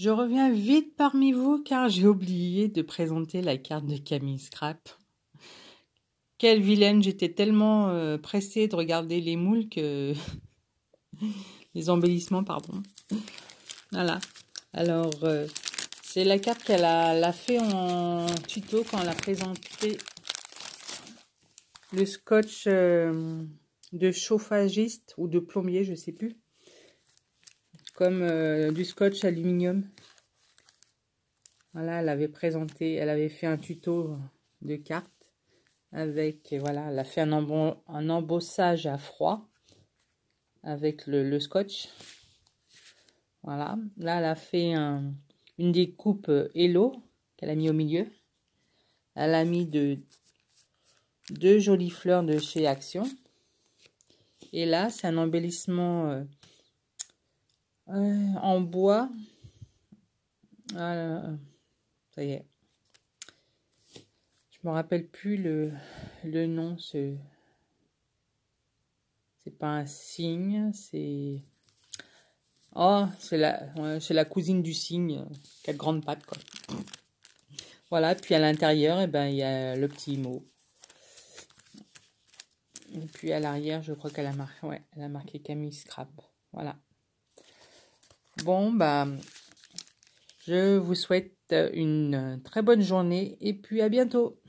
Je reviens vite parmi vous car j'ai oublié de présenter la carte de Camille Scrap. Quelle vilaine, j'étais tellement euh, pressée de regarder les moules que... les embellissements, pardon. Voilà. Alors, euh, c'est la carte qu'elle a, fait en tuto quand elle a présenté le scotch euh, de chauffagiste ou de plombier, je sais plus euh, du scotch aluminium. Voilà, elle avait présenté, elle avait fait un tuto de cartes avec, voilà, elle a fait un, un embossage à froid avec le, scotch. Voilà, là elle a fait une découpe Hello qu'elle a mis au milieu. Elle a mis de, deux jolies fleurs de chez Action. Et là, c'est un embellissement en bois. ça y est. Je me rappelle plus le, le nom. C'est pas un signe, c'est. Oh, c'est la, la cousine du cygne, quatre grandes pattes, quoi. Voilà, puis à l'intérieur, et eh ben, il y a le petit mot. Et puis à l'arrière, je crois qu'elle a marqué, a marqué Camille Scrap. Voilà. Bon, bah, je vous souhaite une très bonne journée et puis à bientôt.